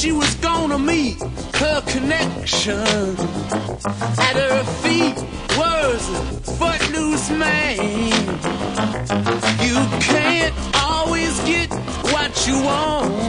she was gonna meet her connection. At her feet was a footloose man. You can't always get what you want.